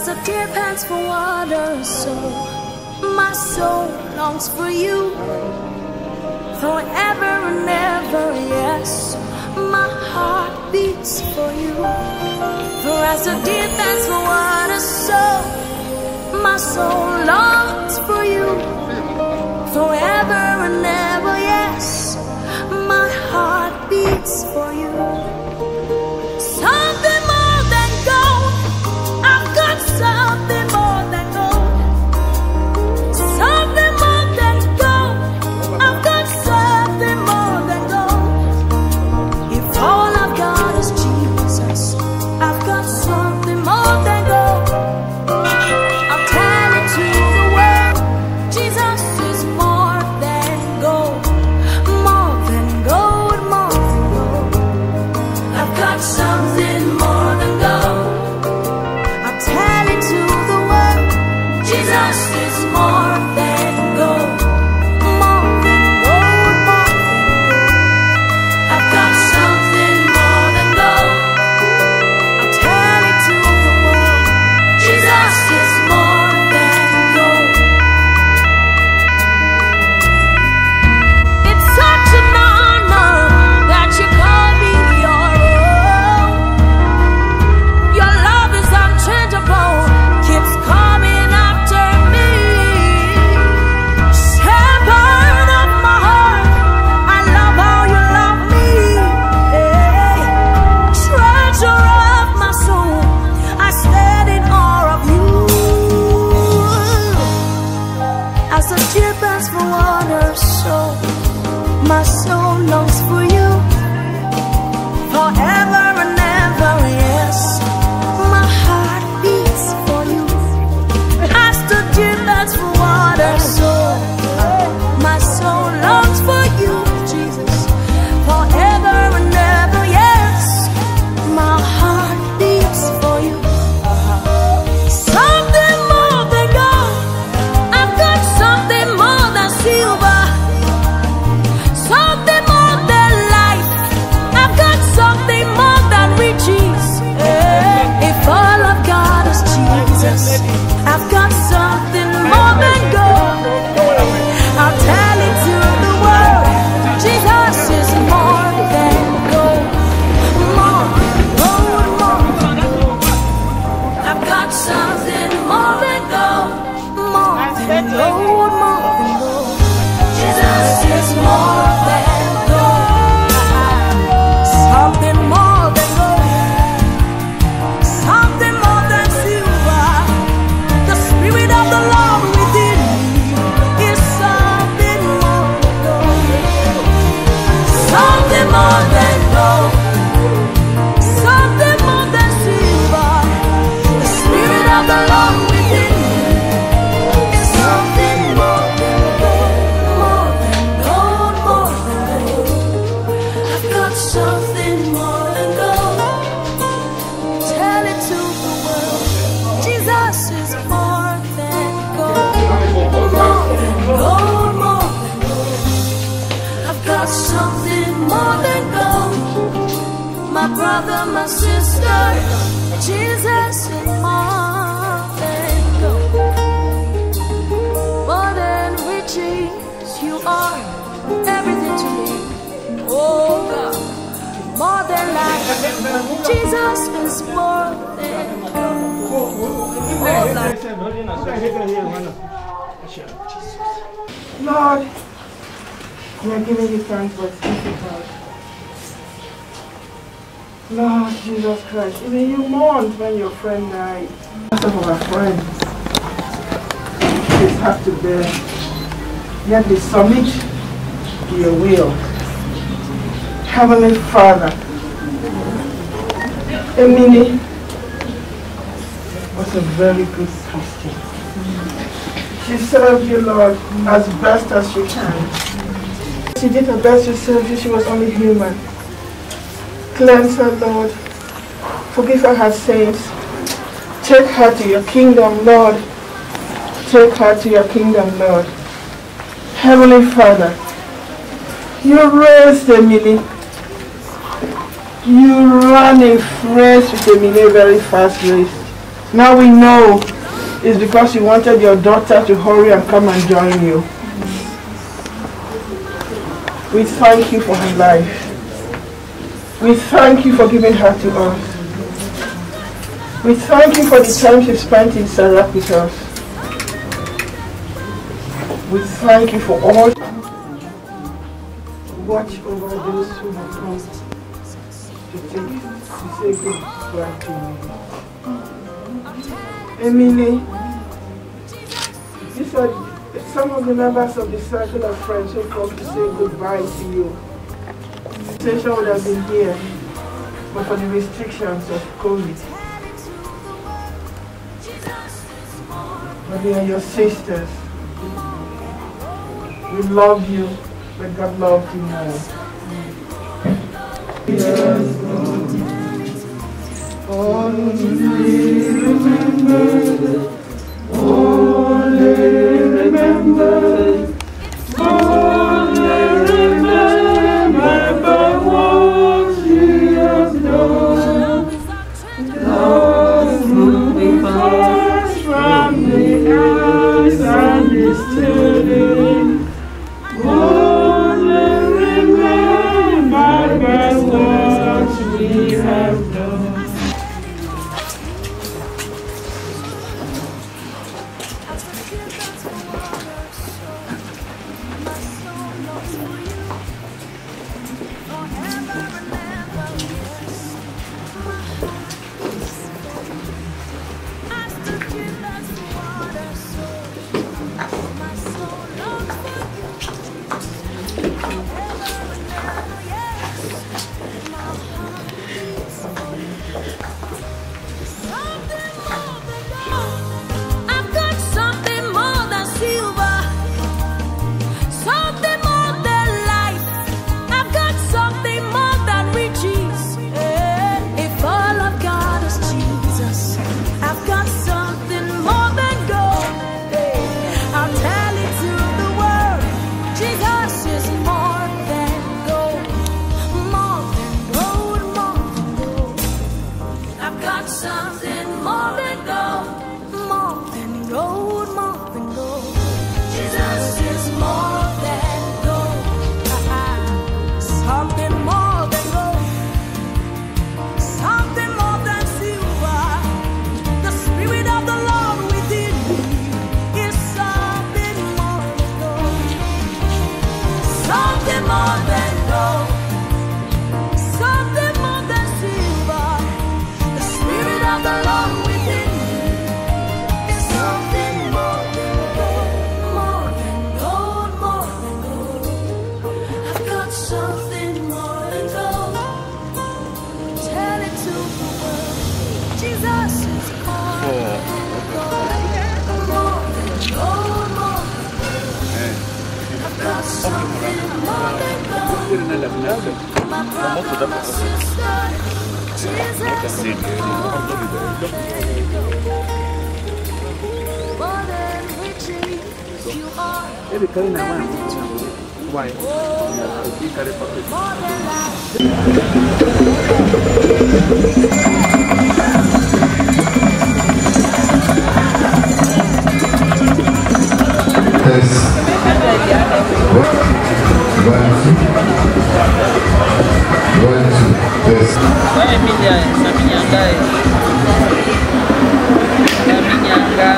as a deer pants for water, so my soul longs for you forever and ever. Yes, my heart beats for you. For as a deer pants for water, so my soul longs for you forever and ever. Yes, my heart beats for you. humbly submit to your will. Heavenly Father, Emily was a very good Christian. She served you, Lord, as best as she can. She did her best to serve you. She was only human. Cleanse her, Lord. Forgive her her sins. Take her to your kingdom, Lord. Take her to your kingdom, Lord. Heavenly Father, you raised Emily. You ran a race with Emily, very fast race. Now we know it's because you wanted your daughter to hurry and come and join you. We thank you for her life. We thank you for giving her to us. We thank you for the time she spent in Sarak with us. We thank you for all. Watch over those who have come to take say goodbye to me. Emily, these are some of the members of the circle of friends who come to say goodbye to you. The session would have been here, but for the restrictions of COVID. But they are your sisters. We love you, but God loves you more. Only remember, I've My brother, my sister, Jesus is more more than riches. You One, two. One, two. Test. Qual é a minha? Essa minha anda é. É a minha anda.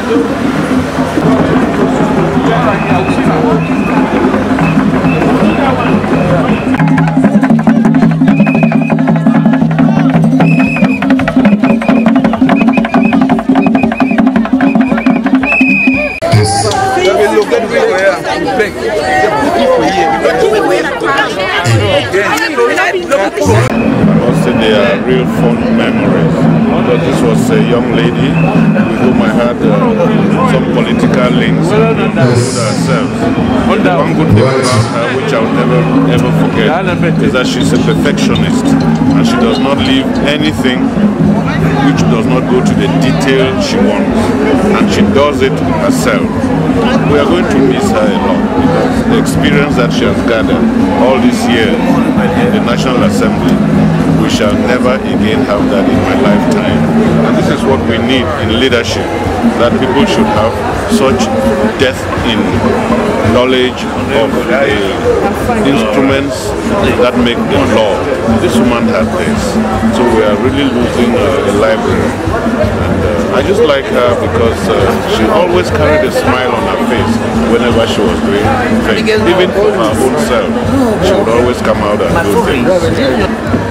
They are real fond memories. Because this was a young lady with whom I had uh, some political links with ourselves. One good thing about her, which I'll never ever forget, is that she's a perfectionist and she does not leave anything which does not go to the detail she wants. And she does it herself. We are going to miss her a lot because the experience that she has gathered all these years in the National Assembly, we shall never again have that in my lifetime. And this is what we need in leadership, that people should have such depth in knowledge of the instruments that make the law. This woman had this. So we are really losing uh, a library. Uh, I just like her because uh, she always carried a smile on her face whenever she was doing things. Even for her own self, she would always come out and do things.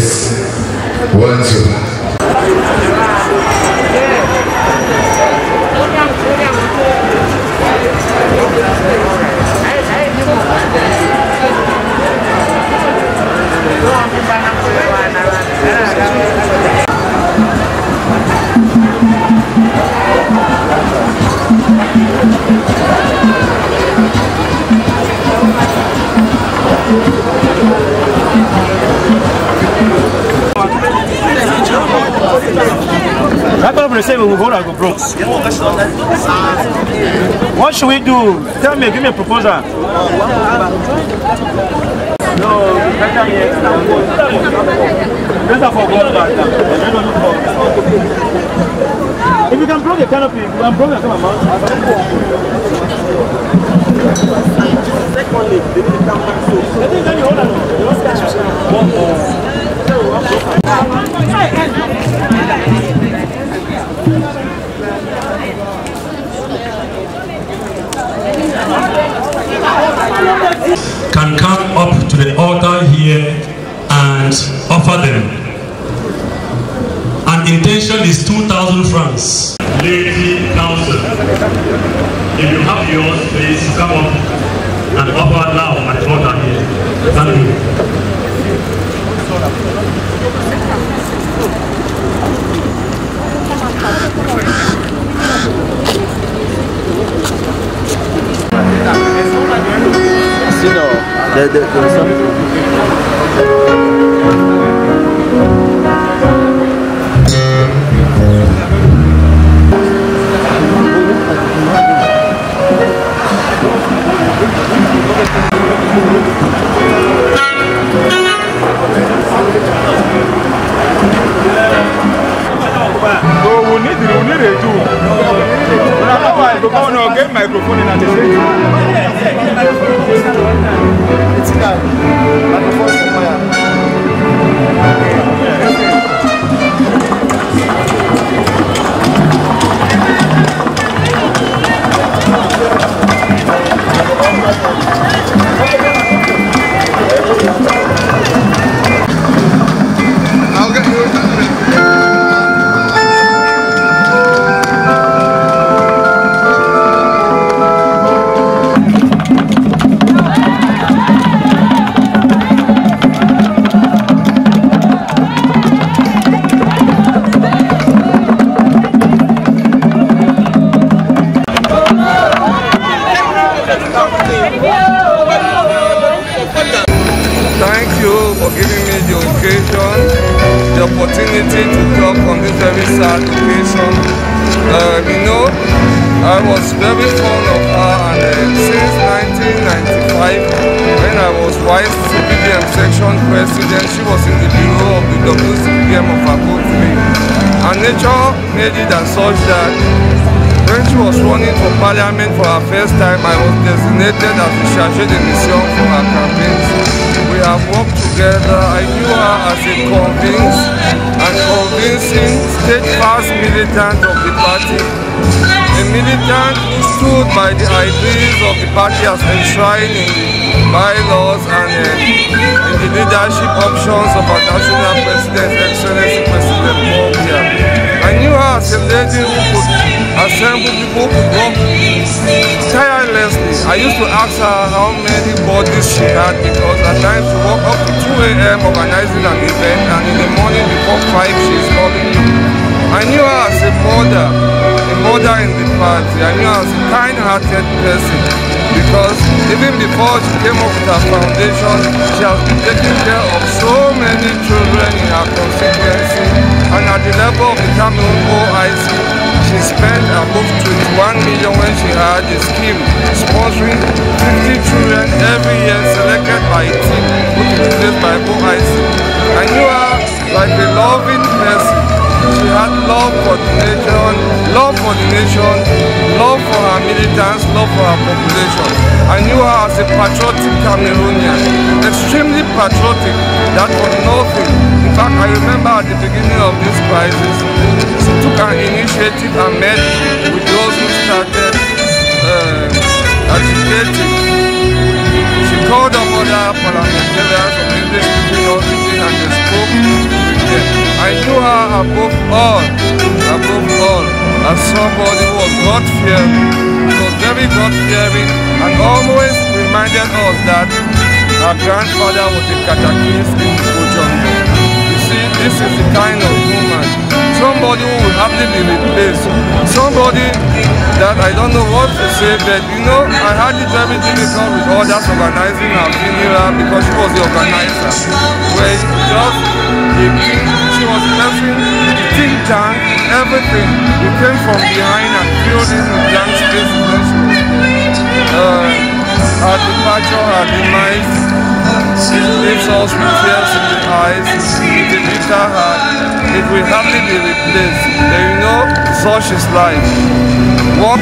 Yes. One, What should we do? Tell me, give me a proposal. No, better yet. Better for God If you can block the canopy, you can block the canopy. Secondly, they need to come back so. I think that you hold on. One more. Can come up to the altar here and offer them. An intention is 2,000 francs. Lady Council, if you have yours, please come up and offer now at the altar here. Thank you. There, there, there was something. So microphone, in at the designated as the chargé de mission for her campaigns. We have worked together. I knew her as a convinced and convincing steadfast militant of the party. A militant who stood by the ideas of the party as enshrined in the bylaws and uh, the leadership options of our national president, Excellency President Mobia. I knew her as a lady who could assemble people who could work. I used to ask her how many bodies she had because at times she woke up to 2 a.m. organizing an event and in the morning before 5 she's calling me. I knew her as a mother, a mother in the party. I knew her as a kind-hearted person because even before she came up with her foundation, she has been taking care of so many children in her constituency. And at the level of the Cameroon OIC, she spent above 21 million when she had a scheme sponsoring 50 children every year selected by a team place by OIC. I knew her like a loving person. She had love for the nation, love for the nation, love for her militants, love for her population. I knew her as a patriotic Cameroonian, extremely patriotic, that was nothing. In fact, I remember at the beginning of this crisis, took an initiative and met with those who started uh, agitating. She called up other parliamentarians from English-speaking origin and they spoke with them. I knew her above all, above all, as somebody who was God-fearing. Was very God-fearing and always reminded us that her grandfather was a catechist this is the kind of woman, somebody who will hardly be replaced, somebody that I don't know what to say, but you know, I had it very difficult with others organizing her funeral because she was the organizer. Where just the king, she was person, the think tank, everything. We came from behind and filled in the blank spaces. Uh, her departure, her demise, it leaves us with tears in the eyes, with a bitter heart. It will hardly be replaced. But you know, such is life. What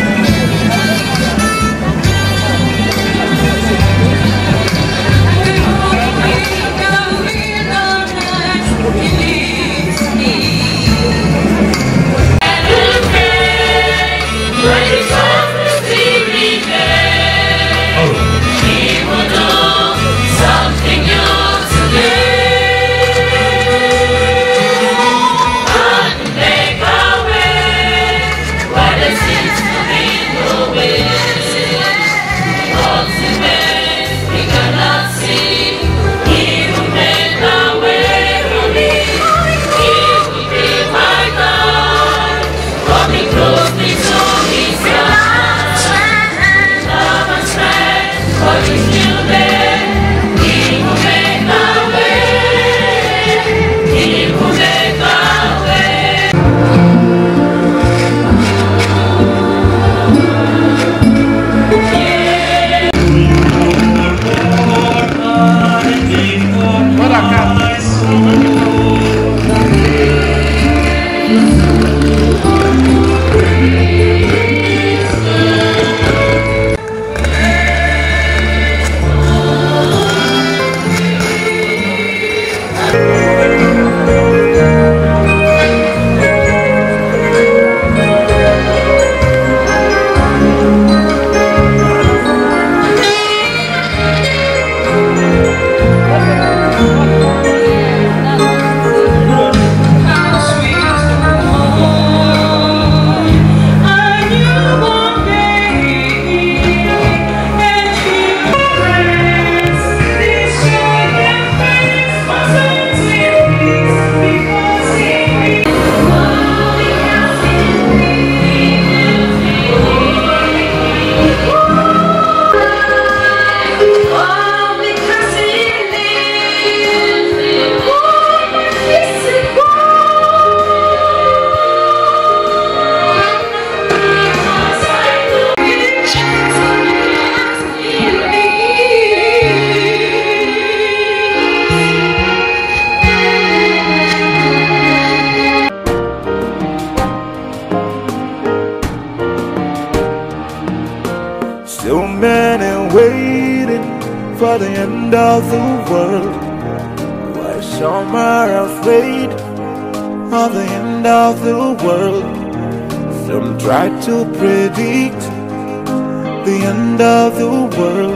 world.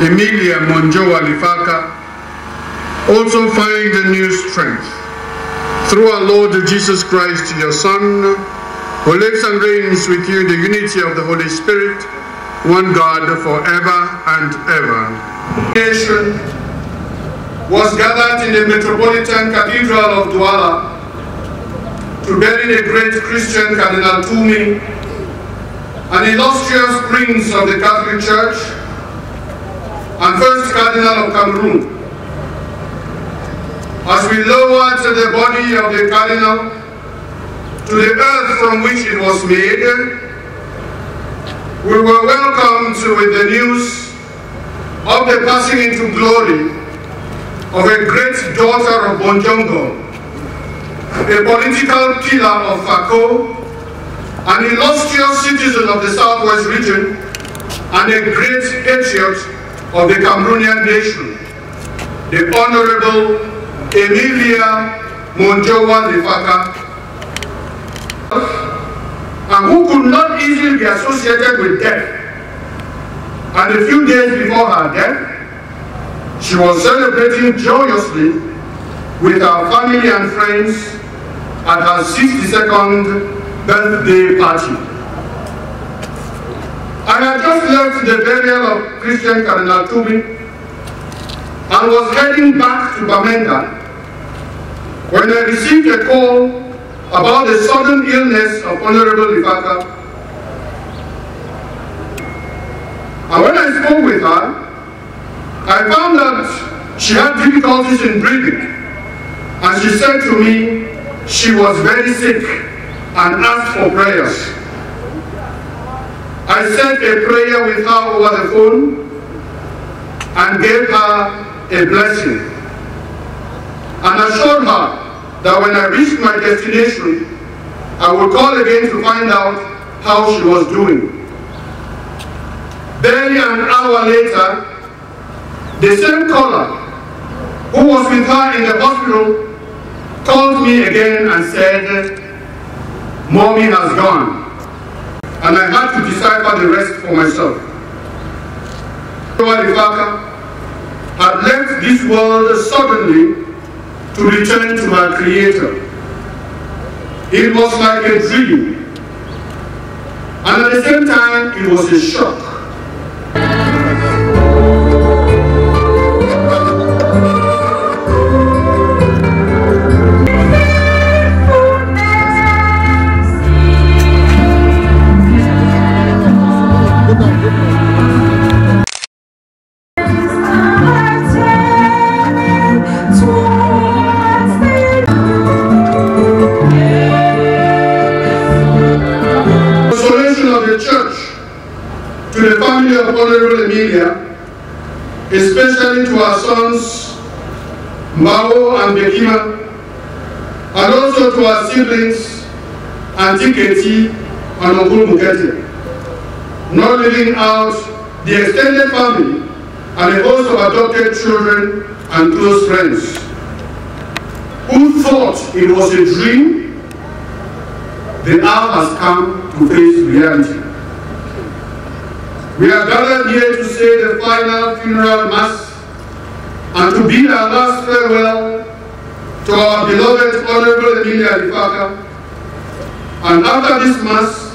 Emilia Monjowa Lifaka, also find a new strength through our Lord Jesus Christ, your Son, who lives and reigns with you in the unity of the Holy Spirit, one God forever and ever. Nation was gathered in the Metropolitan Cathedral of Douala to bury the great Christian Cardinal Tumi, an illustrious prince of the Catholic Church, and first cardinal of Cameroon. As we lowered the body of the cardinal to the earth from which it was made, we were welcomed with the news of the passing into glory of a great daughter of Bonjongo, a political pillar of Fako, an illustrious citizen of the Southwest region, and a great patriot of the Cameroonian nation, the Honorable Emilia Monjowa Lefaka, and who could not easily be associated with death. And a few days before her death, she was celebrating joyously with her family and friends at her 62nd birthday party. I had just left the burial of Christian Cardinal Tumi and was heading back to Bamenda when I received a call about the sudden illness of Honorable Lefaka. And when I spoke with her, I found that she had difficulties in breathing. And she said to me she was very sick and asked for prayers. I said a prayer with her over the phone and gave her a blessing and assured her that when I reached my destination, I would call again to find out how she was doing. Barely an hour later, the same caller who was with her in the hospital called me again and said, Mommy has gone. And I had to decipher the rest for myself. Ifaka had left this world suddenly to return to her creator. It was like a dream. And at the same time, it was a shock. Siblings Auntie Keti and Uncle Mukete, not leaving out the extended family and a host of adopted children and close friends. Who thought it was a dream? The hour has come to face reality. We are gathered here to say the final funeral mass and to bid our last farewell to our beloved Honorable Emilia Lifaka. And after this mass,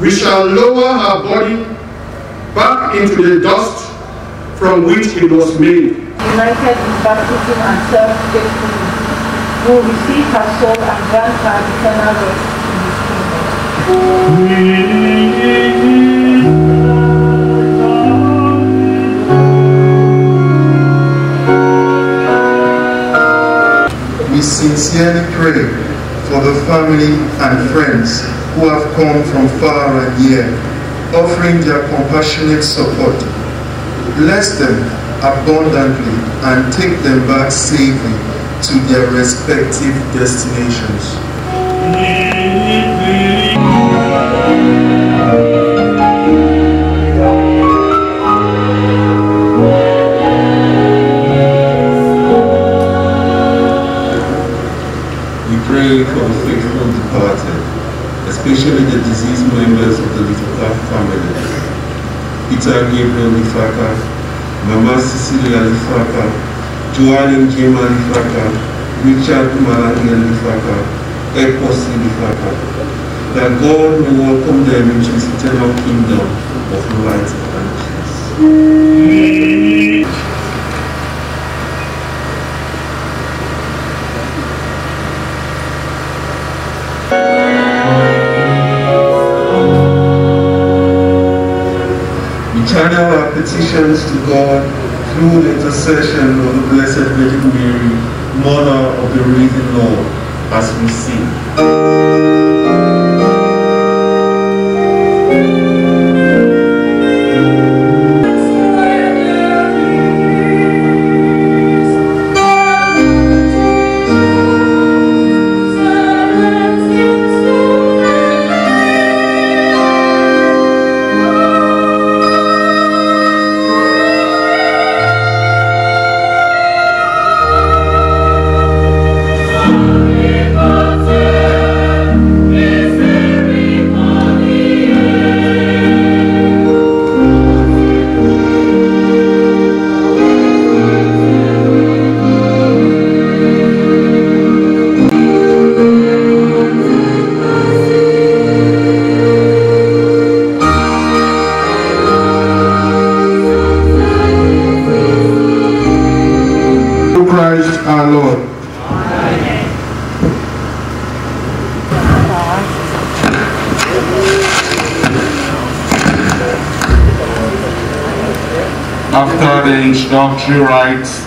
we shall lower her body back into the dust from which it was made. United in baptism and self-faithfulness, will receive her soul and grant her eternal rest in his sincerely pray for the family and friends who have come from far and near, offering their compassionate support. Bless them abundantly and take them back safely to their respective destinations. For the faithful departed, especially the deceased members of the Lifaka family. Peter Gabriel Lifaka, Mama Cecilia Lifaka, Joanne Jema Lifaka, Richard Malania Lifaka, Eposi Lifaka. That God will welcome them into his eternal kingdom of light and peace. Petitions to God through the intercession of the Blessed Virgin Mary, Mother of the Risen Lord, as we sing. Introductory rites,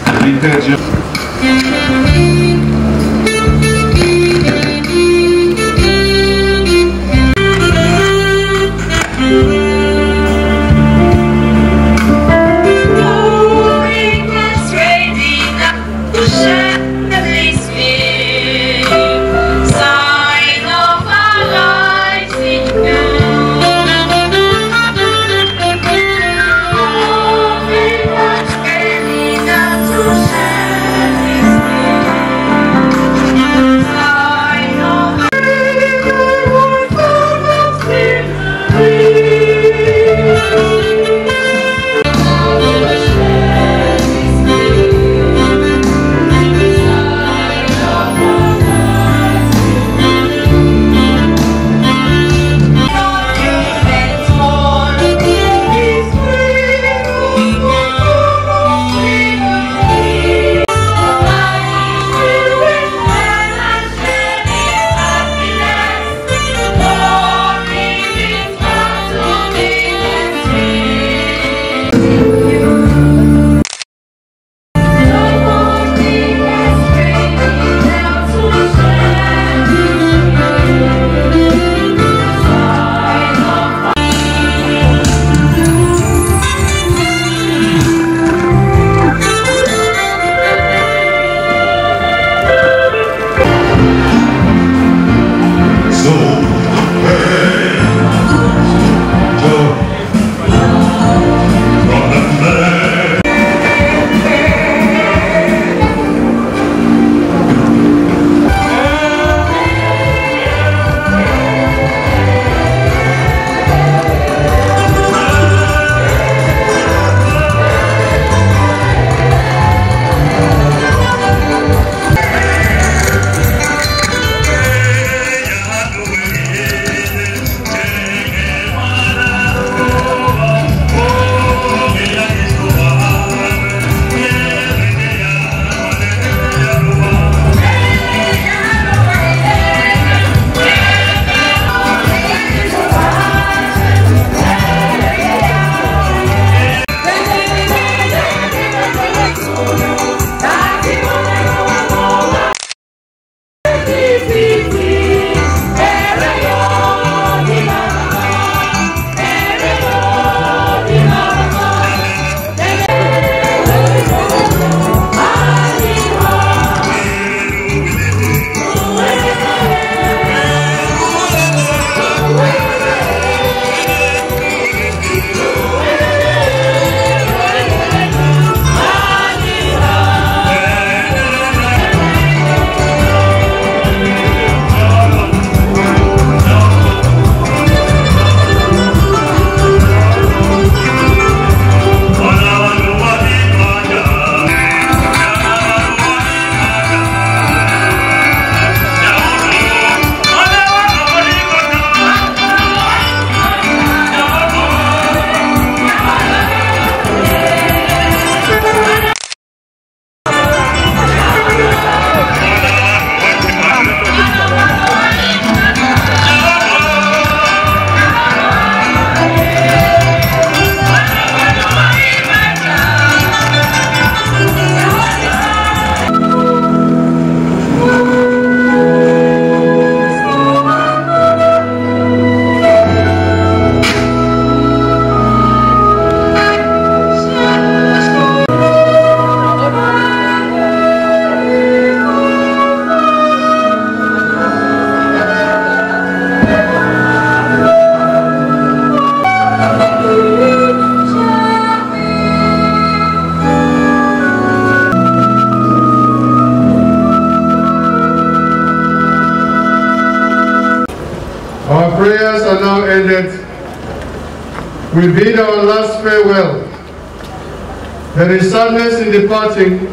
sadness in departing,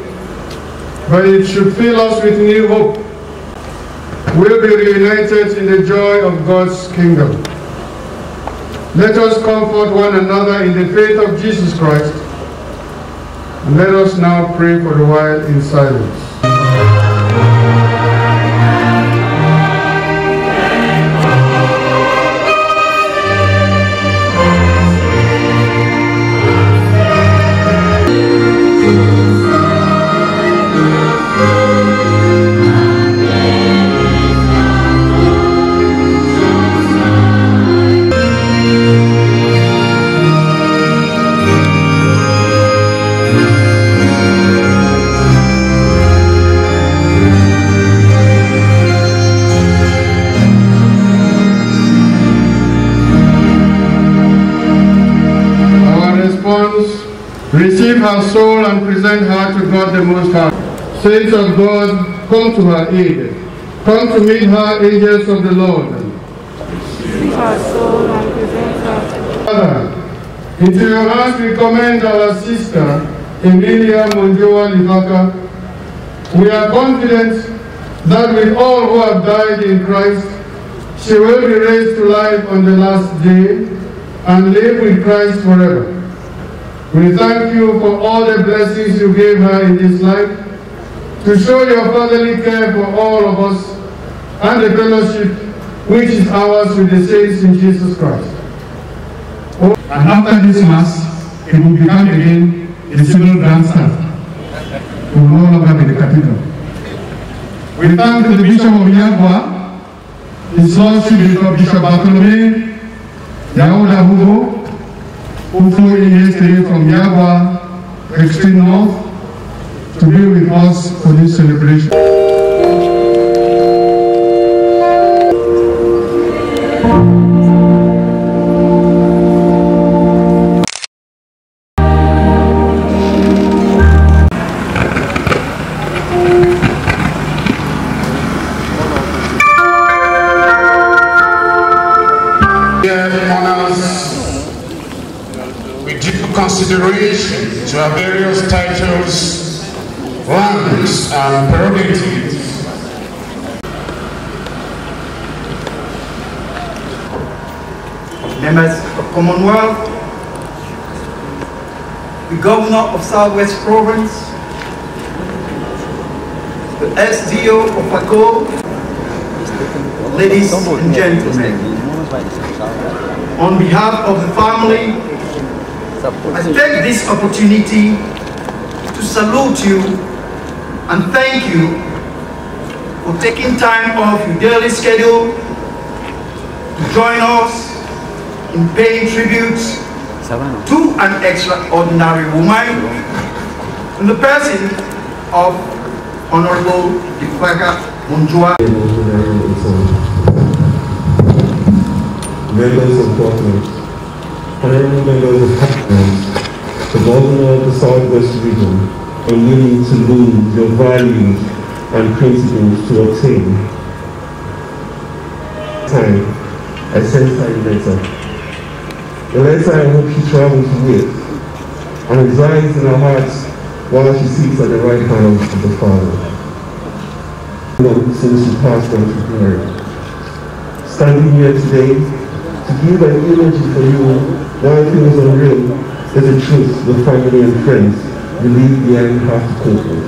but it should fill us with new hope. We'll be reunited in the joy of God's kingdom. Let us comfort one another in the faith of Jesus Christ. And let us now pray for a while in silence. The Most High. Saints of God, come to her aid. Come to meet her, angels of the Lord. Father, into your hands we commend our sister, Emilia Monjowa Lifaka. We are confident that with all who have died in Christ, she will be raised to life on the last day and live with Christ forever. We thank you for all the blessings you gave her in this life, to show your fatherly care for all of us and the fellowship which is ours with the saints in Jesus Christ. And after this Mass, it will become again a civil grand staff. It will no longer be the cathedral. We thank the Bishop of Yagoua, His Lordship Bishop Bartholomew Yaouda Hourgo, who in yesterday from Yaba, extreme north, to be with us for this celebration. Consideration to our various titles, ranks, and prerogatives, members of Commonwealth, the Governor of Southwest Province, the SDO of Fako, ladies and gentlemen, on behalf of the family, I take this opportunity to salute you and thank you for taking time off your daily schedule to join us in paying tribute to an extraordinary woman in the person of Honorable Ifaka Monjowa. members of government, honorable members of parliament, the governor of the Southwest region are willing to lose your values and principles to obtain. Time, I sent her a letter. The letter I hope she travels with and resides in her heart while she sits at the right hand of the Father. Since she passed on to glory. Standing here today, to give an image for you while things unreal is a truth the family and friends believe the end have to cope with.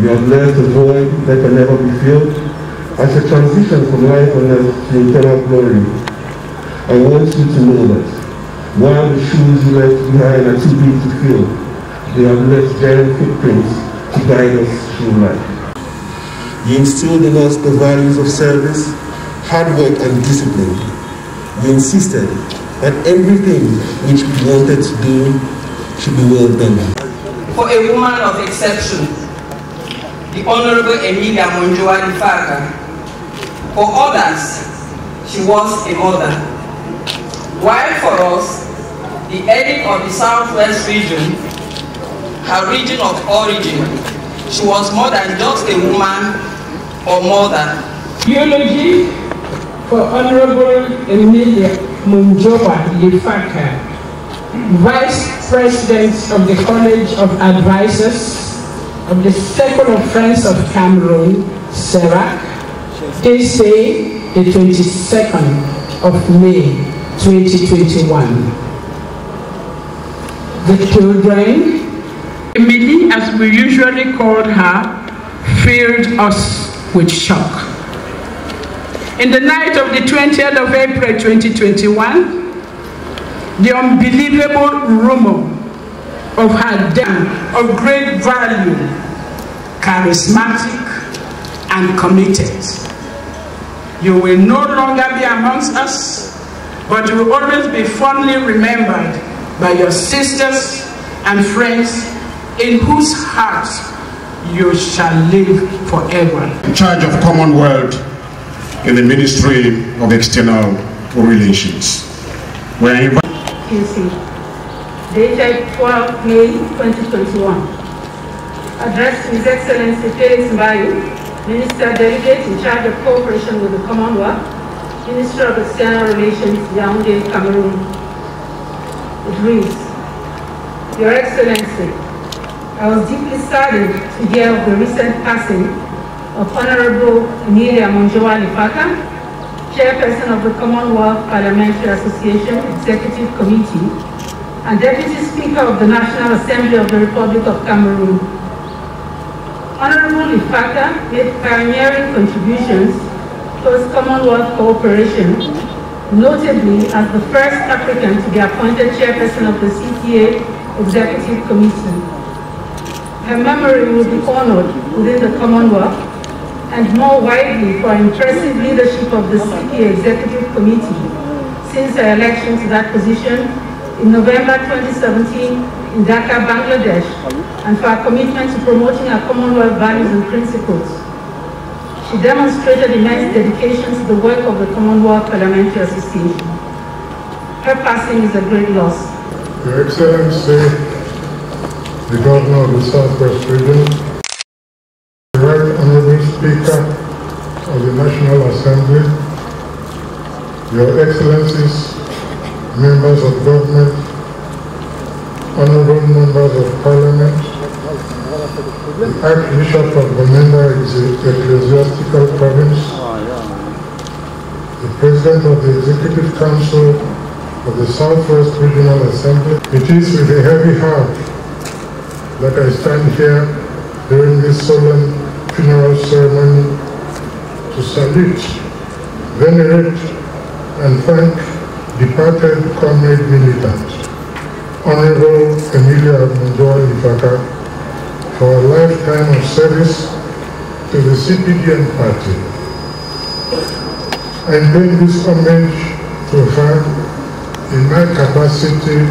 You have left a void that can never be filled as a transition from life on earth to eternal glory. I want you to know that while the shoes you left behind are too big to fill, they have left giant footprints to guide us through life. You instilled in us the values of service, hard work and discipline we insisted that everything which we wanted to do should be well done. For a woman of exception, the Honorable Emilia Monjowa Ifaka. For others, she was a mother. While for us, the head of the Southwest region, her region of origin, she was more than just a woman or mother. Eulogy for Honorable Emilia Monjowa Lifaka, Vice President of the College of Advisors of the Circle of Friends of Cameroon, CERAC, this day, the 22nd of May, 2021. The children, Emily, as we usually called her, filled us with shock. In the night of the 20th of April 2021, the unbelievable rumor of her death of great value, charismatic, and committed. You will no longer be amongst us, but you will always be fondly remembered by your sisters and friends in whose hearts you shall live forever. In charge of Commonwealth in the Ministry of External Relations. We are invited. Dated 12 May 2021. Addressed to His Excellency Felix Mbayu, Minister Delegate in charge of cooperation with the Commonwealth, Minister of External Relations, Yaoundé, Cameroon. It reads, Your Excellency, I was deeply saddened to hear of the recent passing of Honorable Emilia Monjowa Lifaka, Chairperson of the Commonwealth Parliamentary Association Executive Committee and Deputy Speaker of the National Assembly of the Republic of Cameroon. Honorable Lifaka made pioneering contributions towards Commonwealth cooperation, notably as the first African to be appointed chairperson of the CPA Executive Committee. Her memory will be honored within the Commonwealth and more widely for impressive leadership of the CPA Executive Committee since her election to that position in November 2017 in Dhaka, Bangladesh, and for her commitment to promoting our Commonwealth values and principles. She demonstrated immense dedication to the work of the Commonwealth Parliamentary Association. Her passing is a great loss. Your Excellency, the Governor of the Southwest Region, Speaker of the National Assembly, Your Excellencies, members of government, honorable members of parliament, the Archbishop of Bamenda Ecclesiastical Province, the President of the Executive Council of the Southwest Regional Assembly. It is with a heavy heart that I stand here during this solemn funeral ceremony to salute, venerate, and thank departed comrade militant, Honorable Emilia Monjowa Lifaka, for a lifetime of service to the CPDM party. I pay this homage to her in my capacity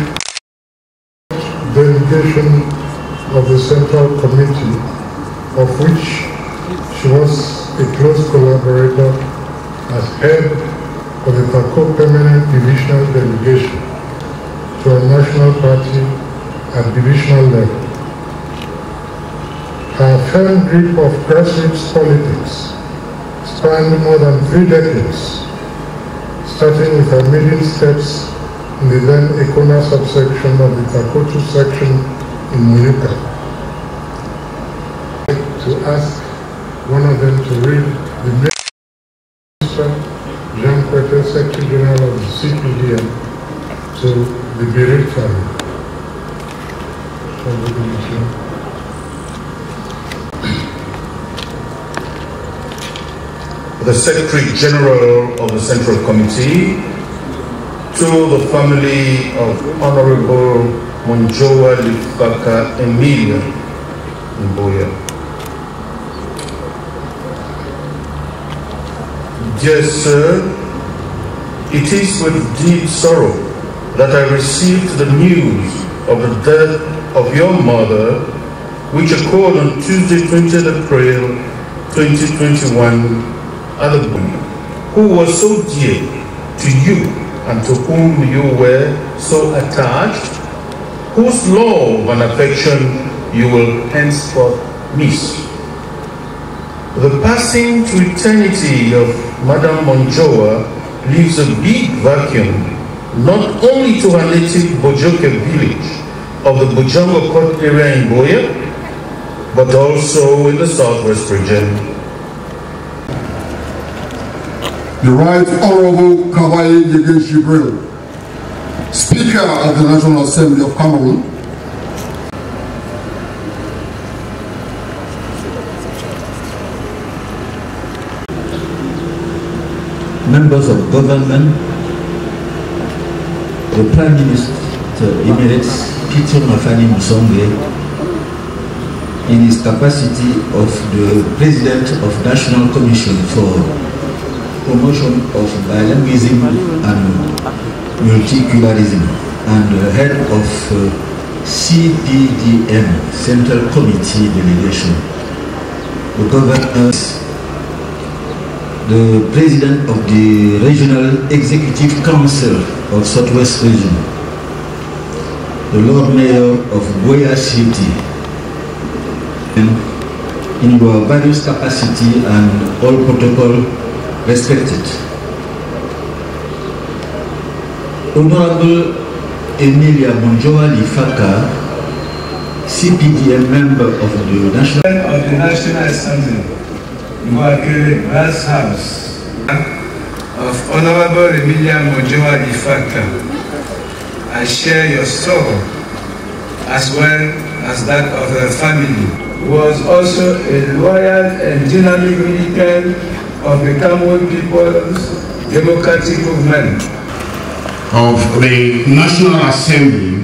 delegation of the Central Committee, of which was a close collaborator as head of the Fako Permanent Divisional Delegation to a national party at divisional level. Her firm grip of grassroots politics spanned more than three decades, starting with her maiden steps in the then Ekona subsection of the Takotu section in Muyuka. To ask one of them to read the Minister Jean Nkuete, Secretary General of the CPDM, to the bereaved family. the Secretary General of the Central Committee, to the family of Honorable Monjowa Lifaka Emilia Mboya. Dear sir, it is with deep sorrow that I received the news of the death of your mother, which occurred on Tuesday, 20th April 2021 Adam, who was so dear to you and to whom you were so attached, whose love and affection you will henceforth miss. The passing to eternity of Madame Monjowa leaves a big vacuum not only to her native Bojoke village of the Bujongo Court area in Buea, but also in the southwest region. The Right Honorable Cavaye Yeguie Djibril, Speaker of the National Assembly of Cameroon, members of government, the Prime Minister Emirates Peter Mafany Musonge, in his capacity of the President of National Commission for Promotion of Bilingualism and Multiculturalism and head of uh, CPDM, Central Committee Delegation, the governors the president of the Regional Executive Council of Southwest Region, the Lord Mayor of Buea City, and in your various capacity and all protocol respected. Honorable Emilia Monjowa Lifaka, CPDM member of the National of the National Assembly. Iwakere Brass House of Honorable Emilia Mojoa Difaka. I share your sorrow as well as that of her family. He was also a loyal and dynamic militant of the Cameroon People's Democratic Movement. Of the National Assembly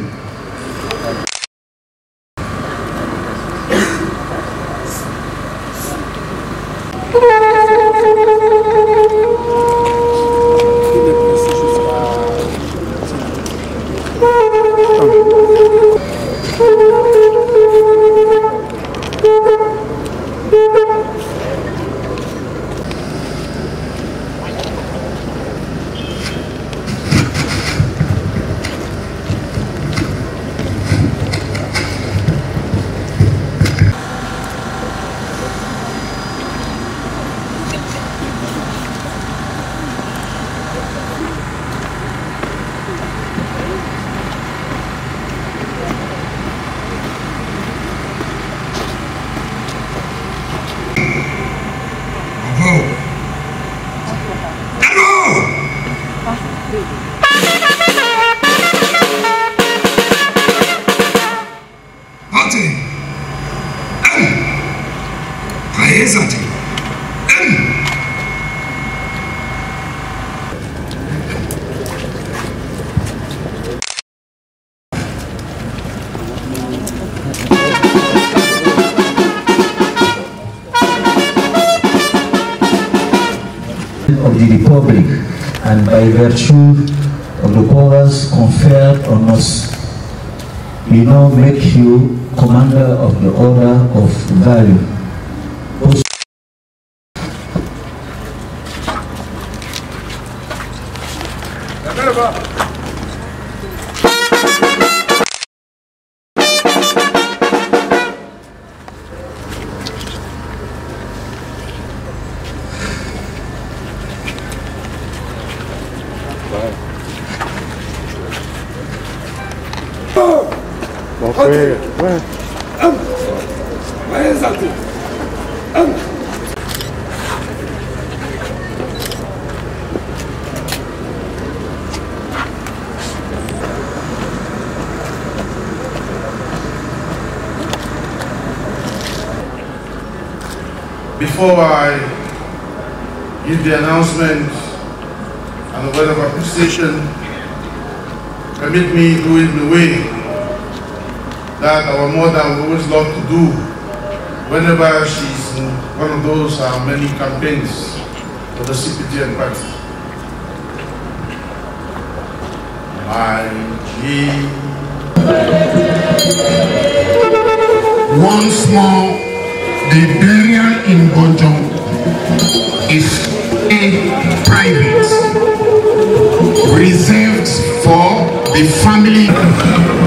Oh. Republic and by virtue Before I give the announcement and the word of appreciation, permit me do it the way that our mother always love to do whenever she's in one of those uh, many campaigns for the CPDM party. My Once more, the burial in Gonjong is a private, reserved for the family.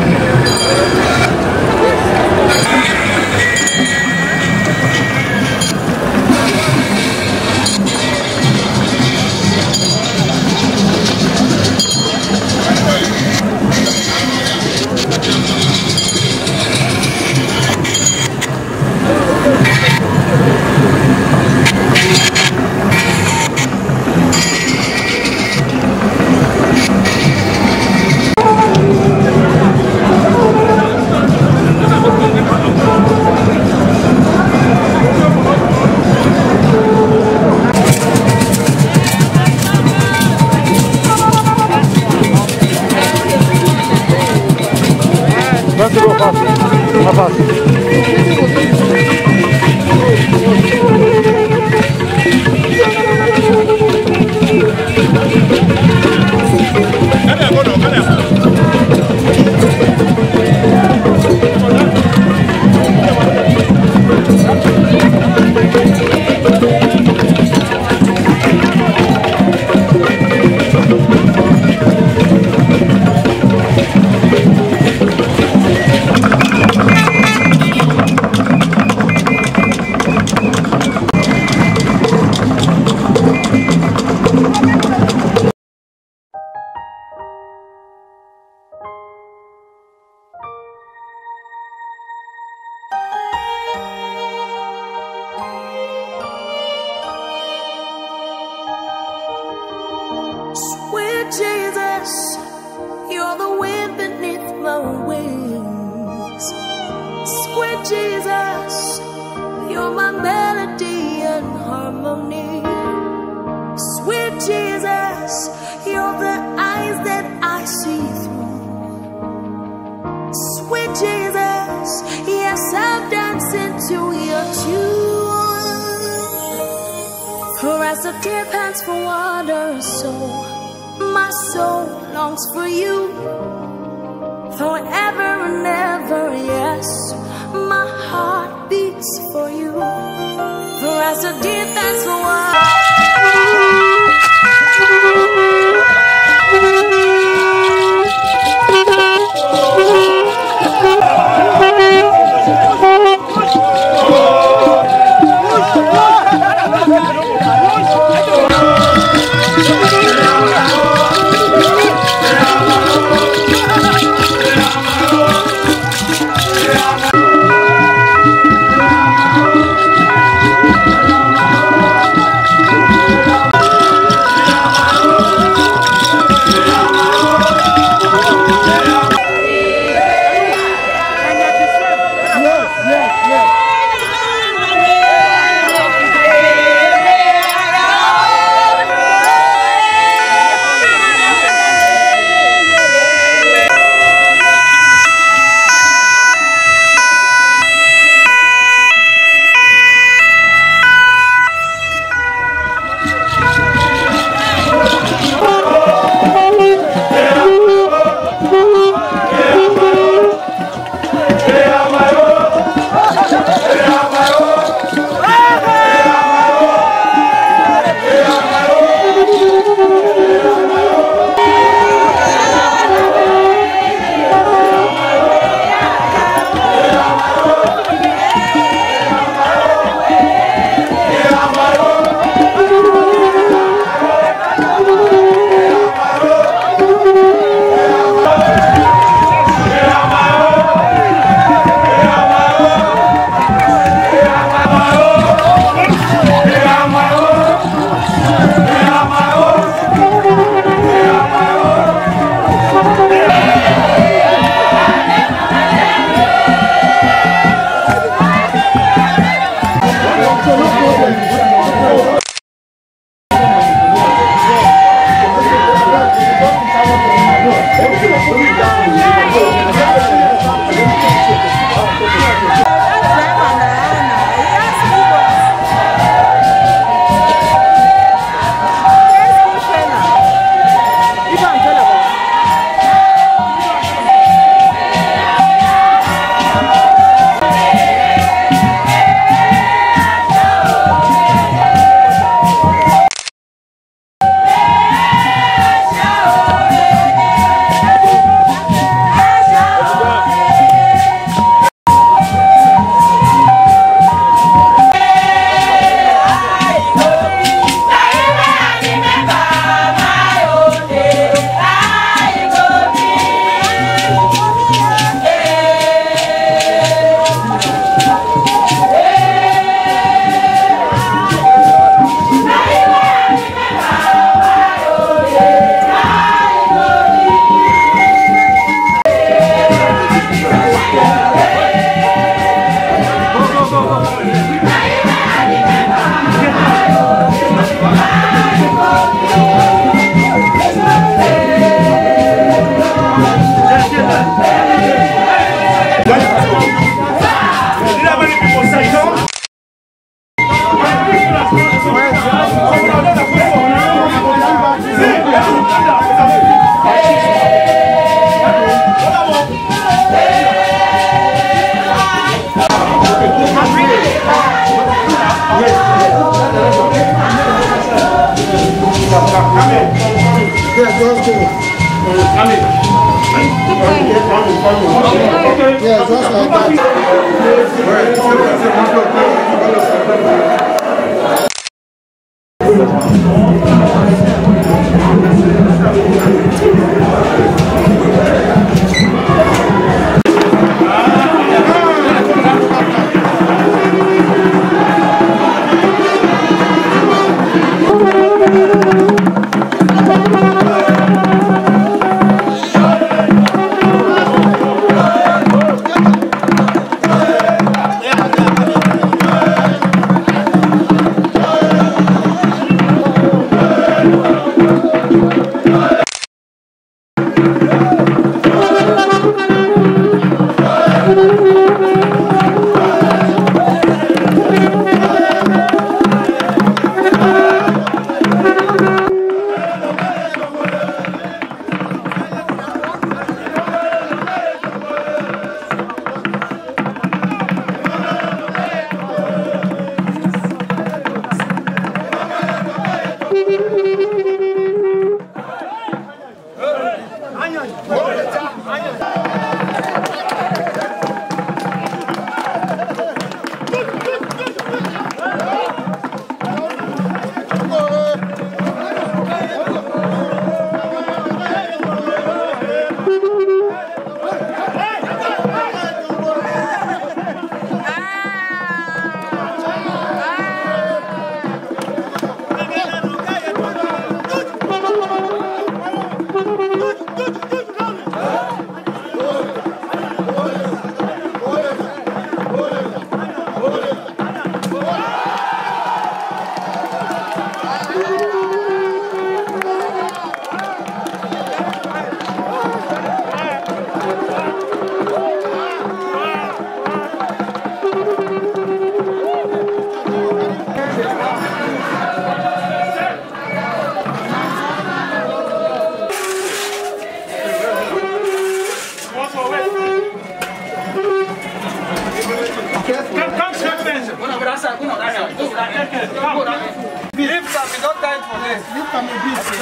This. Can be busy.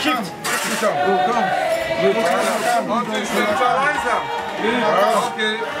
Shift. Shift up. Go, come. Okay, centralize them. Okay.